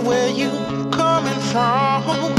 where you coming from.